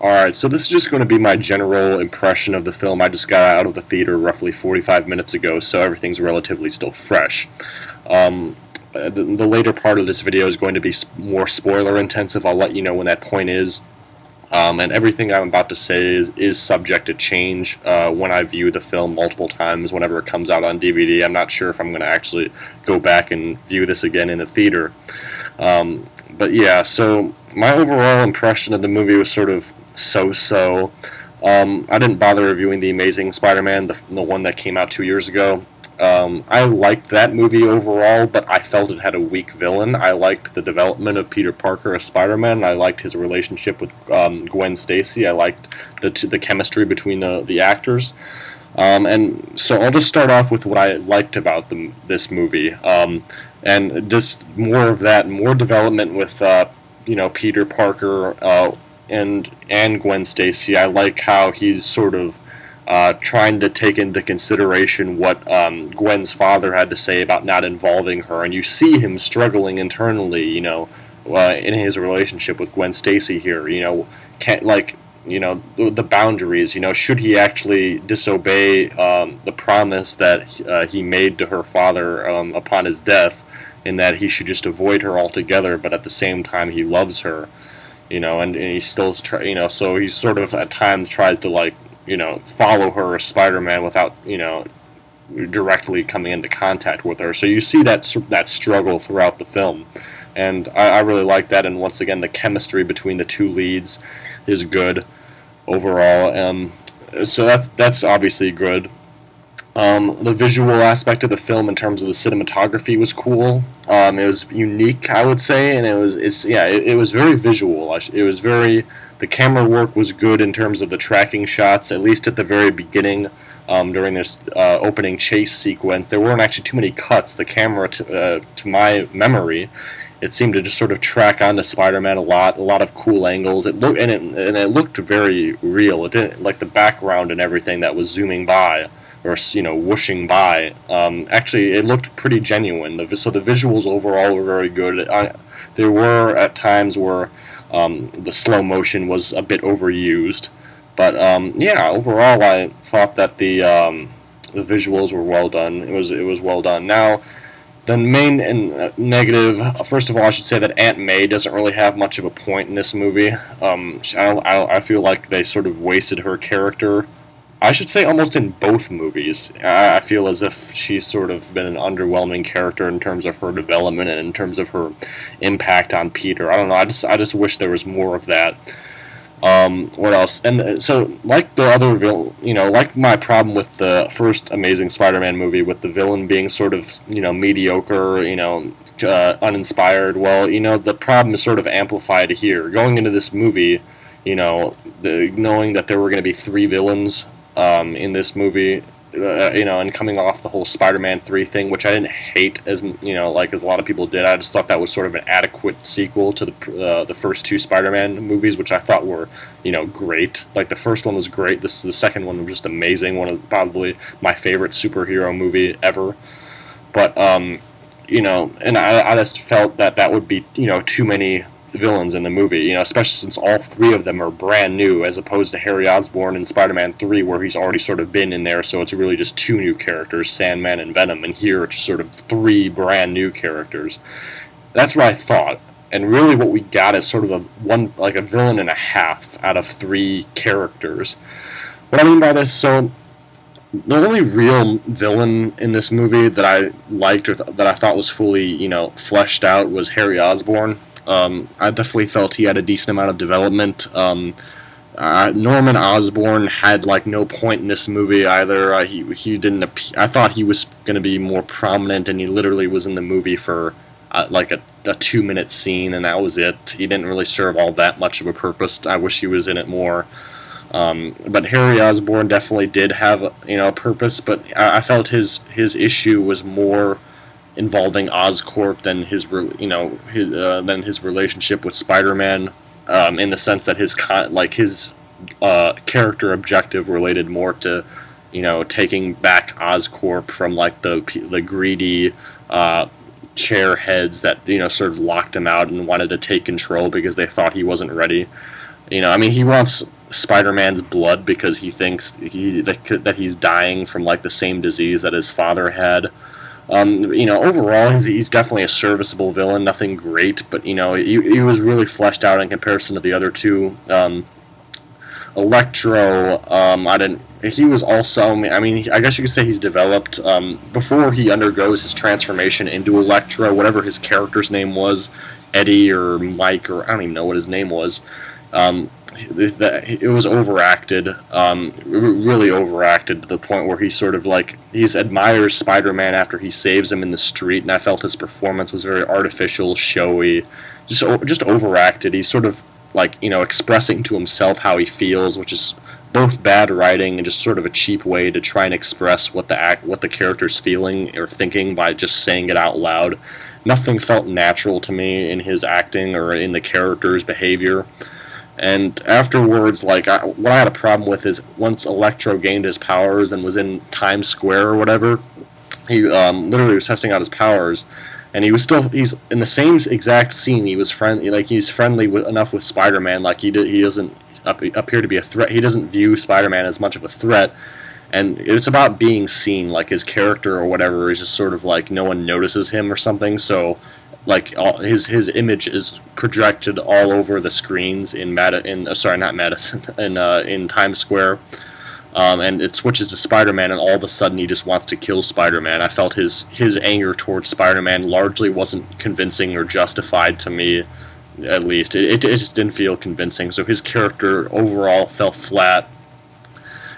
Alright, so this is just going to be my general impression of the film. I just got out of the theater roughly 45 minutes ago, so everything's relatively still fresh. Um, the, the, later part of this video is going to be more spoiler intensive. I'll let you know when that point is. Um, and everything I'm about to say is, is subject to change uh, when I view the film multiple times whenever it comes out on DVD. I'm not sure if I'm going to actually go back and view this again in the theater. Um, but yeah, so my overall impression of the movie was sort of so-so. Um, I didn't bother reviewing The Amazing Spider-Man, the, the one that came out two years ago. Um, I liked that movie overall, but I felt it had a weak villain. I liked the development of Peter Parker as Spider-Man. I liked his relationship with um, Gwen Stacy. I liked the the chemistry between the the actors. Um, and so I'll just start off with what I liked about the, this movie, um, and just more of that, more development with uh, you know Peter Parker uh, and and Gwen Stacy. I like how he's sort of uh, trying to take into consideration what um, Gwen's father had to say about not involving her, and you see him struggling internally, you know, uh, in his relationship with Gwen Stacy here. You know, can't like you know the boundaries. You know, should he actually disobey um, the promise that uh, he made to her father um, upon his death, in that he should just avoid her altogether, but at the same time he loves her. You know, and, and he still, you know, so he sort of at times tries to like you know, follow her as Spider-Man without, you know, directly coming into contact with her. So you see that that struggle throughout the film, and I, I really like that. And once again, the chemistry between the two leads is good overall. Um, so that's that's obviously good. Um, the visual aspect of the film in terms of the cinematography was cool. Um, it was unique, I would say, and it was it's yeah, it, it was very visual. It was very the camera work was good in terms of the tracking shots, at least at the very beginning. Um, during this uh, opening chase sequence, there weren't actually too many cuts. The camera, uh, to my memory, it seemed to just sort of track onto Spider-Man a lot, a lot of cool angles. It looked and it, and it looked very real. It didn't like the background and everything that was zooming by or you know whooshing by. Um, actually, it looked pretty genuine. The, so the visuals overall were very good. I, there were at times where um, the slow motion was a bit overused. But um, yeah, overall, I thought that the um, the visuals were well done. It was it was well done. Now, the main and uh, negative. First of all, I should say that Aunt May doesn't really have much of a point in this movie. Um, I, I, I feel like they sort of wasted her character I should say almost in both movies. I feel as if she's sort of been an underwhelming character in terms of her development and in terms of her impact on Peter. I don't know. I just I just wish there was more of that. Um, what else? And uh, so, like the other villain, you know, like my problem with the first Amazing Spider-Man movie, with the villain being sort of, you know, mediocre, you know, uh, uninspired. Well, you know, the problem is sort of amplified here. Going into this movie, you know, the, knowing that there were going to be three villains um, in this movie. Uh, you know, and coming off the whole Spider-Man 3 thing, which I didn't hate as you know, like as a lot of people did. I just thought that was sort of an adequate sequel to the uh, the first two Spider-Man movies, which I thought were you know great. Like the first one was great. This the second one was just amazing. One of probably my favorite superhero movie ever. But um, you know, and I, I just felt that that would be you know too many villains in the movie, you know, especially since all three of them are brand new, as opposed to Harry Osborn in Spider-Man 3, where he's already sort of been in there, so it's really just two new characters, Sandman and Venom, and here it's sort of three brand new characters. That's what I thought, and really what we got is sort of a one, like a villain and a half out of three characters. What I mean by this, so the only real villain in this movie that I liked or th that I thought was fully, you know, fleshed out was Harry Osborn. Um, I definitely felt he had a decent amount of development. Um, uh, Norman Osborn had like no point in this movie either. Uh, he he didn't. I thought he was going to be more prominent, and he literally was in the movie for uh, like a, a two minute scene, and that was it. He didn't really serve all that much of a purpose. I wish he was in it more. Um, but Harry Osborn definitely did have you know a purpose, but I, I felt his his issue was more involving Oscorp than his you know his, uh, than his relationship with Spider-Man, um, in the sense that his con- like his uh, character objective related more to you know taking back Oscorp from like the the greedy uh, chair heads that you know sort of locked him out and wanted to take control because they thought he wasn't ready. You know, I mean, he wants Spider-Man's blood because he thinks he that, that he's dying from like the same disease that his father had. Um, you know, overall, he's, he's, definitely a serviceable villain. Nothing great, but you know, he, he was really fleshed out in comparison to the other two. Um, Electro, um, I didn't. He was also. I mean, I guess you could say he's developed um, before he undergoes his transformation into Electro. Whatever his character's name was, Eddie or Mike or I don't even know what his name was. Um, it was overacted, um, really overacted to the point where he sort of like he admires Spider-Man after he saves him in the street, and I felt his performance was very artificial, showy, just just overacted. He's sort of like you know expressing to himself how he feels, which is both bad writing and just sort of a cheap way to try and express what the act what the character's feeling or thinking by just saying it out loud. Nothing felt natural to me in his acting or in the character's behavior. And afterwards, like I, what I had a problem with is once Electro gained his powers and was in Times Square or whatever, he um, literally was testing out his powers, and he was still he's in the same exact scene. He was friendly, like he's friendly with, enough with Spider-Man. Like he did, he doesn't appear to be a threat. He doesn't view Spider-Man as much of a threat. And it's about being seen, like his character or whatever is just sort of like no one notices him or something. So like all, his his image is projected all over the screens in Mad in uh, sorry not Madison in uh, in Times Square, um, and it switches to Spider-Man, and all of a sudden he just wants to kill Spider-Man. I felt his his anger towards Spider-Man largely wasn't convincing or justified to me, at least it, it, it just didn't feel convincing. So his character overall fell flat.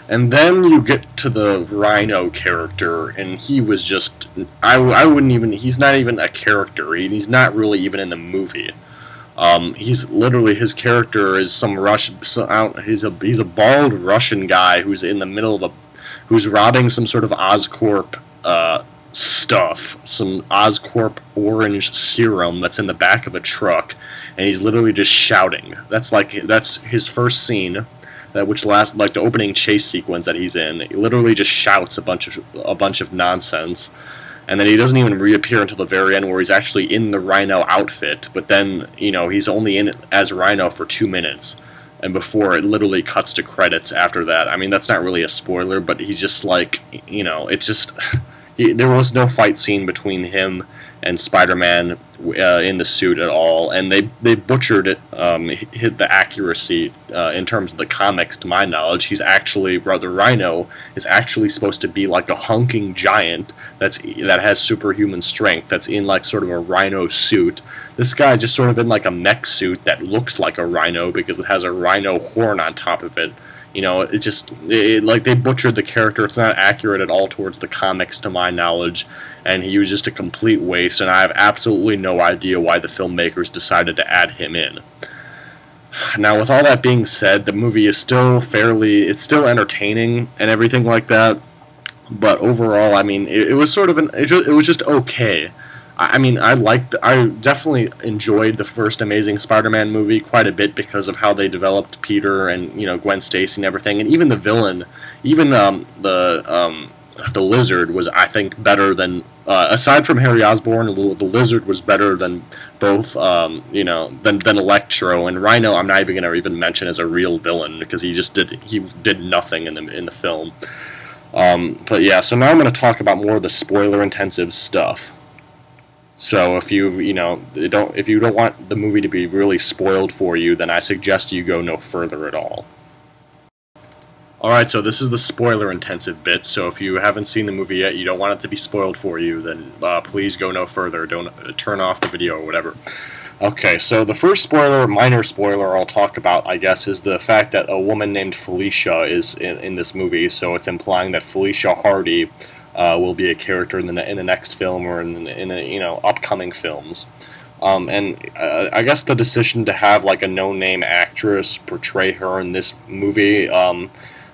And then you get to the Rhino character, and he was just. I, I wouldn't even. He's not even a character. He's not really even in the movie. Um, he's literally. His character is some Russian. He's, a, he's a bald Russian guy who's in the middle of a. who's robbing some sort of Oscorp uh, stuff. Some Oscorp orange serum that's in the back of a truck, and he's literally just shouting. That's like. That's his first scene Uh, which lasts like the opening chase sequence that he's in. He literally just shouts a bunch of a bunch of nonsense, and then he doesn't even reappear until the very end, where he's actually in the Rhino outfit. But then you know he's only in it as Rhino for two minutes, and before it literally cuts to credits after that. I mean that's not really a spoiler, but he's just like you know it just. He, there was no fight scene between him and Spider-Man uh, in the suit at all, and they they butchered it, um, hit the accuracy uh, in terms of the comics. To my knowledge, he's actually Brother Rhino is actually supposed to be like a hunking giant that's that has superhuman strength. That's in like sort of a Rhino suit. This guy just sort of in like a mech suit that looks like a Rhino because it has a Rhino horn on top of it. You know, it just it, like they butchered the character. It's not accurate at all towards the comics, to my knowledge, and he was just a complete waste. And I have absolutely no idea why the filmmakers decided to add him in. Now, with all that being said, the movie is still fairly, it's still entertaining and everything like that. But overall, I mean, it, it was sort of an, it, it was just okay. I mean, I liked, I definitely enjoyed the first Amazing Spider-Man movie quite a bit because of how they developed Peter and you know Gwen Stacy and everything, and even the villain, even um, the um, the lizard was I think better than uh, aside from Harry Osborn, the, lizard was better than both um, you know than than Electro and Rhino. I'm not even gonna even mention as a real villain because he just did he did nothing in the in the film. Um, but yeah, so now I'm going to talk about more of the spoiler intensive stuff. So if you you know don't if you don't want the movie to be really spoiled for you, then I suggest you go no further at all. Alright, so this is the spoiler intensive bit, so if you haven't seen the movie yet, you don't want it to be spoiled for you, then uh, please go no further, don't uh, turn off the video or whatever. Okay, so the first spoiler, minor spoiler I'll talk about, I guess, is the fact that a woman named Felicia is in, in this movie, so it's implying that Felicia Hardy uh, will be a character in the in the next film or in in the you know upcoming films. Um, and uh, I guess the decision to have like a no-name actress portray her in this movie, um,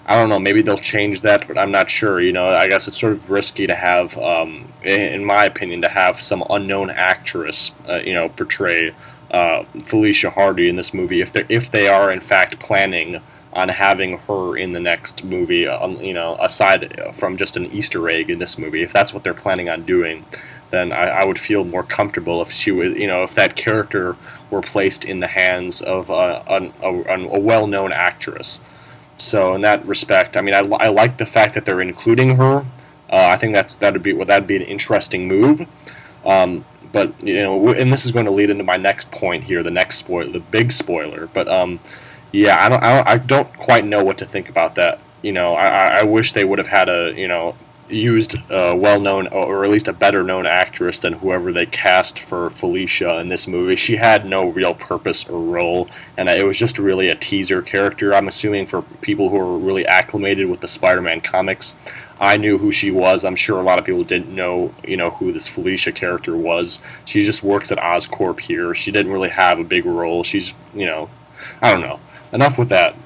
I don't know. Maybe they'll change that, but I'm not sure. You know, I guess it's sort of risky to have, um, in my opinion, to have some unknown actress, uh, you know, portray uh, Felicia Hardy in this movie if they if they are in fact planning on having her in the next movie, um, you know, aside from just an Easter egg in this movie, if that's what they're planning on doing, then I, I would feel more comfortable if she was, you know, if that character were placed in the hands of a, a, a, a well-known actress. So in that respect, I mean, I, I like the fact that they're including her. Uh, I think that's that'd be well, that'd be an interesting move. Um, but you know, and this is going to lead into my next point here, the next spoiler, the big spoiler. But um, yeah, I don't, I don't, I don't quite know what to think about that. You know, I, I wish they would have had a, you know, used a well-known or at least a better-known actress than whoever they cast for Felicia in this movie. She had no real purpose or role, and it was just really a teaser character. I'm assuming for people who are really acclimated with the Spider-Man comics, I knew who she was. I'm sure a lot of people didn't know, you know, who this Felicia character was. She just works at Oscorp here. She didn't really have a big role. She's, you know, I don't know. Enough with that.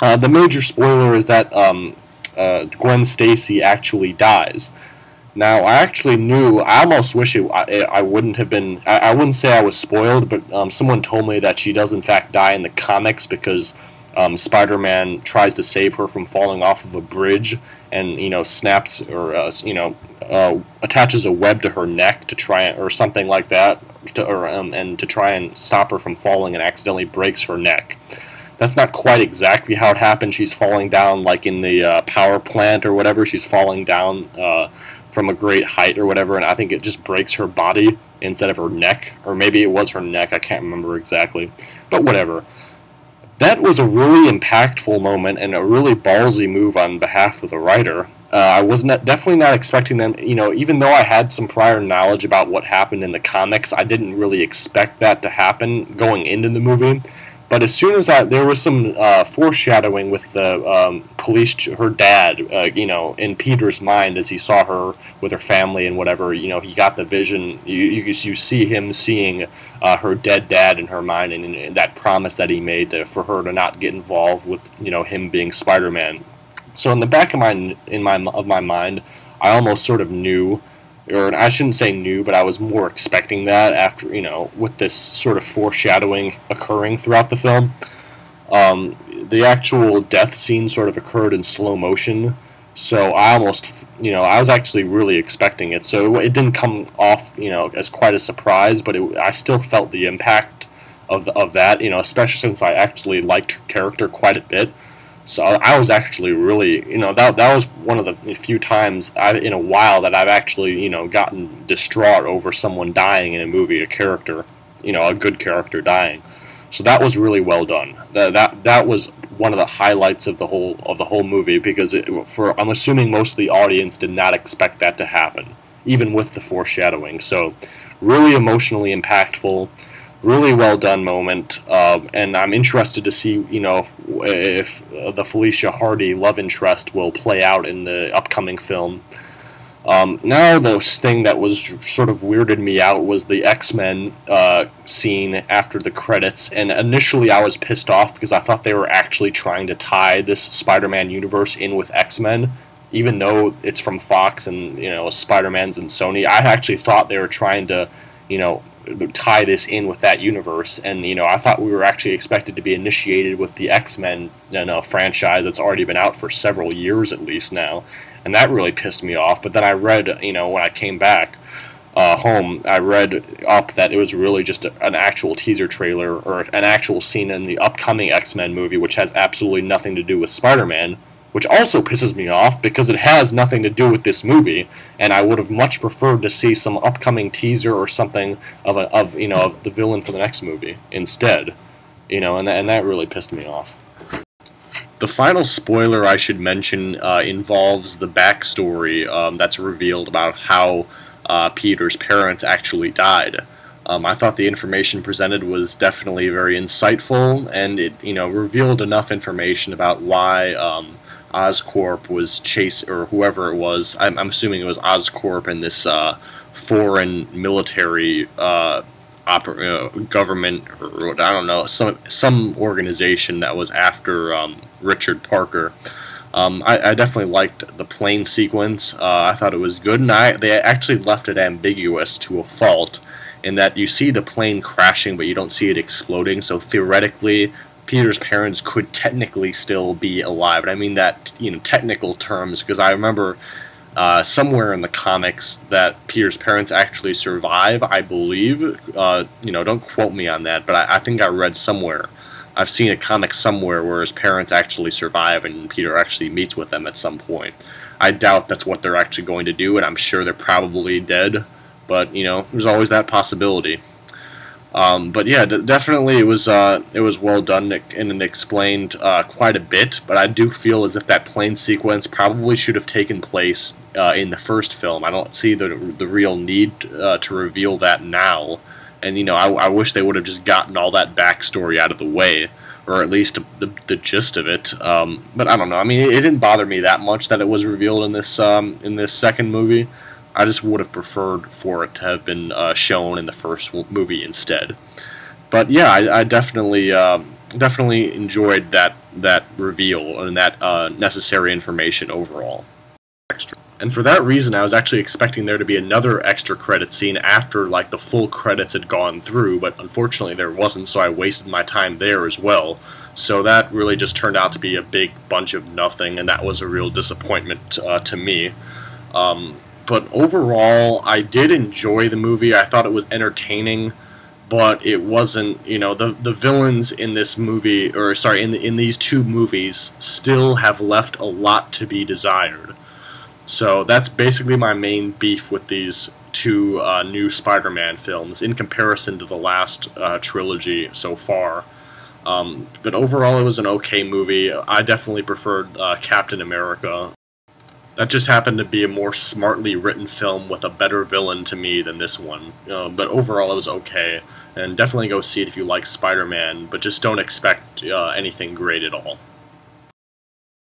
Uh, the major spoiler is that um, uh, Gwen Stacy actually dies. Now, I actually knew. I almost wish it, I, I wouldn't have been. I, I, wouldn't say I was spoiled, but um, someone told me that she does in fact die in the comics because um, Spider-Man tries to save her from falling off of a bridge, and you know snaps or uh, you know uh, attaches a web to her neck to try or something like that, to, or um, and to try and stop her from falling, and accidentally breaks her neck. That's not quite exactly how it happened. She's falling down like in the uh, power plant or whatever. She's falling down uh, from a great height or whatever, and I think it just breaks her body instead of her neck, or maybe it was her neck. I can't remember exactly, but whatever. That was a really impactful moment and a really ballsy move on behalf of the writer. Uh, I was not, definitely not expecting them, you know, even though I had some prior knowledge about what happened in the comics, I didn't really expect that to happen going into the movie. But as soon as I, there was some uh, foreshadowing with the um, police, her dad, uh, you know, in Peter's mind as he saw her with her family and whatever, you know, he got the vision. You, you, you see him seeing uh, her dead dad in her mind and, and that promise that he made to, for her to not get involved with, you know, him being Spider-Man. So in the back of my, in my, of my mind, I almost sort of knew or I shouldn't say new, but I was more expecting that after, you know, with this sort of foreshadowing occurring throughout the film. Um, the actual death scene sort of occurred in slow motion, so I almost, you know, I was actually really expecting it. So it didn't come off, you know, as quite a surprise, but it, I still felt the impact of, of that, you know, especially since I actually liked her character quite a bit. So I was actually really, you know, that that was one of the few times I, in a while that I've actually, you know, gotten distraught over someone dying in a movie, a character, you know, a good character dying. So that was really well done. That that that was one of the highlights of the whole of the whole movie because it, for I'm assuming most of the audience did not expect that to happen, even with the foreshadowing. So really emotionally impactful really well done moment, uh, and I'm interested to see, you know, if, if, the Felicia Hardy love interest will play out in the upcoming film. Um, now, the thing that was sort of weirded me out was the X Men uh, scene after the credits, and initially I was pissed off because I thought they were actually trying to tie this Spider Man universe in with X Men. Even though it's from Fox and you know Spider Man's and Sony, I actually thought they were trying to, you know, tie this in with that universe. And you know, I thought we were actually expected to be initiated with the X Men you know, franchise that's already been out for several years at least now, and that really pissed me off. But then I read, you know, when I came back. Uh, home, I read up that it was really just a, an actual teaser trailer or an actual scene in the upcoming X Men movie, which has absolutely nothing to do with Spider Man, which also pisses me off because it has nothing to do with this movie, and I would have much preferred to see some upcoming teaser or something of a, of you know of the villain for the next movie instead, you know, and that, and that really pissed me off. The final spoiler I should mention uh, involves the backstory um, that's revealed about how uh, Peter's parents actually died. Um, I thought the information presented was definitely very insightful, and it you know revealed enough information about why um, Oscorp was chase or whoever it was. I'm, I'm assuming it was Oscorp and this uh, foreign military uh, government or I don't know some some organization that was after um, Richard Parker. Um, I, I, definitely liked the plane sequence. Uh, I thought it was good, and I, they actually left it ambiguous to a fault in that you see the plane crashing, but you don't see it exploding. So theoretically, Peter's parents could technically still be alive. And I mean that, you know, technical terms, because I remember uh, somewhere in the comics that Peter's parents actually survive, I believe. Uh, you know, don't quote me on that, but I, I, think I read somewhere. I've seen a comic somewhere where his parents actually survive and Peter actually meets with them at some point. I doubt that's what they're actually going to do, and I'm sure they're probably dead, but, you know, there's always that possibility. Um, but yeah, definitely it was uh, it was well done and it explained uh, quite a bit. But I do feel as if that plane sequence probably should have taken place uh, in the first film. I don't see the the real need uh, to reveal that now. And you know, I, I, wish they would have just gotten all that backstory out of the way, or at least the, the gist of it. Um, but I don't know. I mean, it, it, didn't bother me that much that it was revealed in this um, in this second movie. I just would have preferred for it to have been uh, shown in the first movie instead. But yeah, I, I definitely um, definitely enjoyed that that reveal and that uh, necessary information overall. Extra. And for that reason, I was actually expecting there to be another extra credit scene after like the full credits had gone through, but unfortunately there wasn't, so I wasted my time there as well. So that really just turned out to be a big bunch of nothing, and that was a real disappointment uh, to me. Um, but overall, I did enjoy the movie. I thought it was entertaining, but it wasn't. You know, the the villains in this movie, or sorry, in the, in these two movies, still have left a lot to be desired. So that's basically my main beef with these two uh, new Spider-Man films in comparison to the last uh, trilogy so far. Um, but overall, it was an okay movie. I definitely preferred uh, Captain America that just happened to be a more smartly written film with a better villain to me than this one. Uh, but overall, it was okay, and definitely go see it if you like Spider-Man, but just don't expect uh, anything great at all.